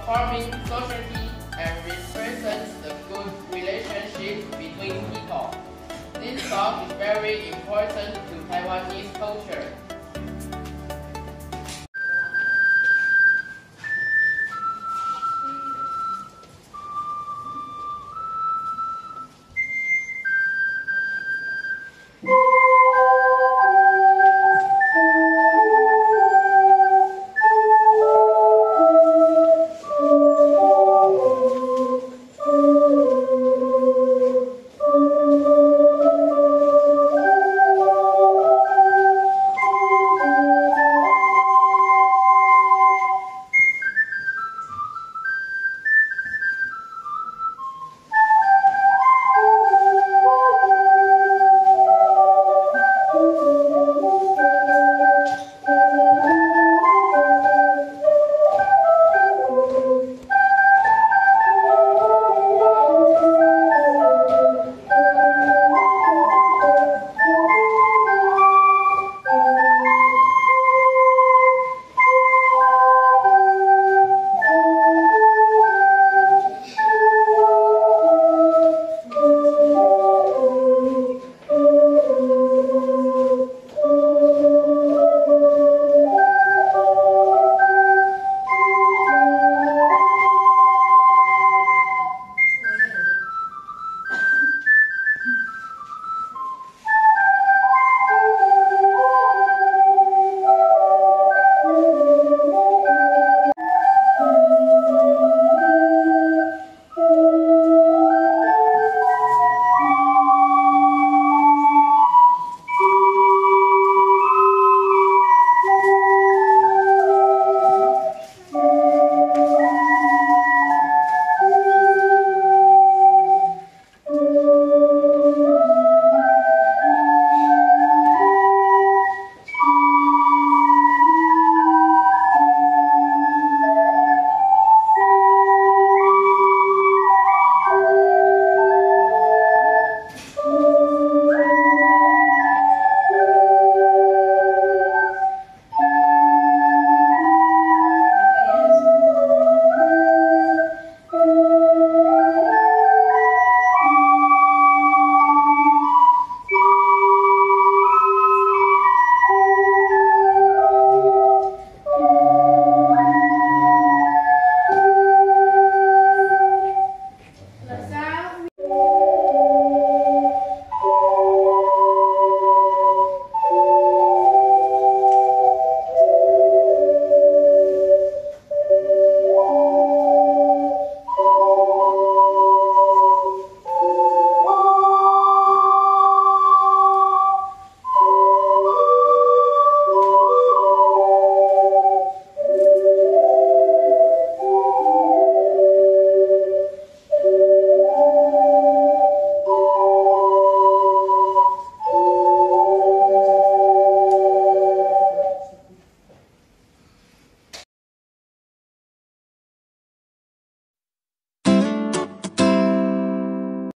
Forming society and represents the good relationship between people. This song is very important to Taiwanese culture.